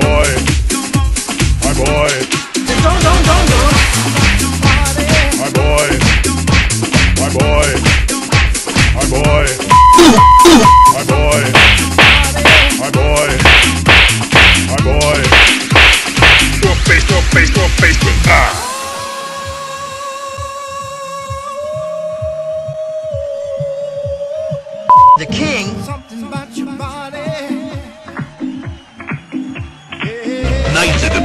boy. My boy. Don't, don't, don't, don't. My boy. My boy. My boy. My boy. My boy. My boy. Your face, your face, your face with ah. The king